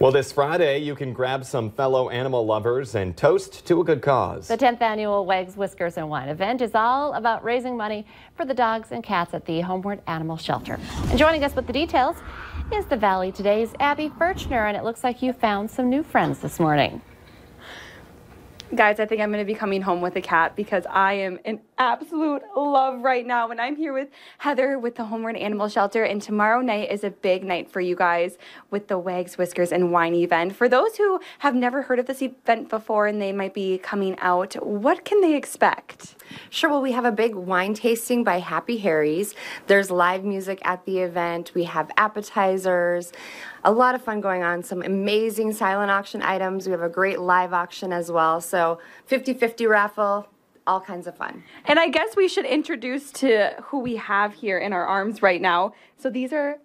Well, this Friday, you can grab some fellow animal lovers and toast to a good cause. The 10th annual Wags, Whiskers, and Wine event is all about raising money for the dogs and cats at the Homeward Animal Shelter. And joining us with the details is the Valley Today's Abby Furchner, and it looks like you found some new friends this morning. Guys, I think I'm going to be coming home with a cat because I am in absolute love right now. And I'm here with Heather with the Homeward Animal Shelter. And tomorrow night is a big night for you guys with the Wags, Whiskers, and Wine event. For those who have never heard of this event before and they might be coming out, what can they expect? Sure. Well, we have a big wine tasting by Happy Harry's. There's live music at the event. We have appetizers. A lot of fun going on. Some amazing silent auction items. We have a great live auction as well. So 50-50 raffle, all kinds of fun. And I guess we should introduce to who we have here in our arms right now. So these are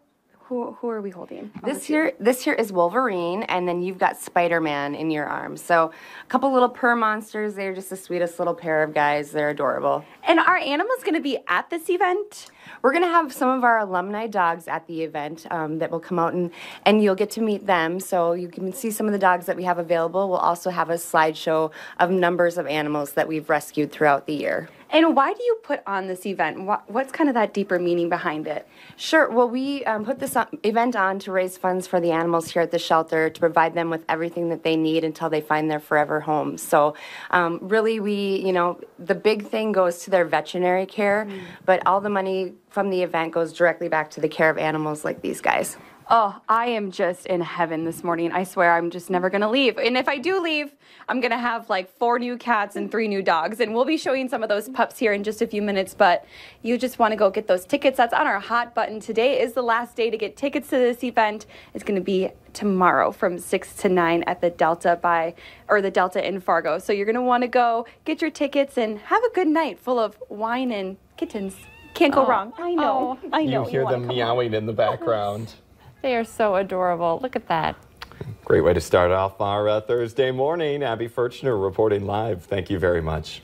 who, who are we holding? This here, this here is Wolverine, and then you've got Spider-Man in your arms. So a couple little purr monsters. They're just the sweetest little pair of guys. They're adorable. And are animals going to be at this event? We're going to have some of our alumni dogs at the event um, that will come out, and, and you'll get to meet them. So you can see some of the dogs that we have available. We'll also have a slideshow of numbers of animals that we've rescued throughout the year. And why do you put on this event? What's kind of that deeper meaning behind it? Sure. Well, we um, put this event on to raise funds for the animals here at the shelter to provide them with everything that they need until they find their forever homes. So, um, really, we, you know, the big thing goes to their veterinary care, mm. but all the money from the event goes directly back to the care of animals like these guys. Oh, I am just in heaven this morning. I swear I'm just never going to leave. And if I do leave, I'm going to have like four new cats and three new dogs. And we'll be showing some of those pups here in just a few minutes. But you just want to go get those tickets. That's on our hot button. Today is the last day to get tickets to this event. It's going to be tomorrow from 6 to 9 at the Delta by or the Delta in Fargo. So you're going to want to go get your tickets and have a good night full of wine and kittens. Can't go oh, wrong. I know. Oh, I know. You hear you them meowing in the background. They are so adorable. Look at that. Great way to start off our uh, Thursday morning. Abby Furchner reporting live. Thank you very much.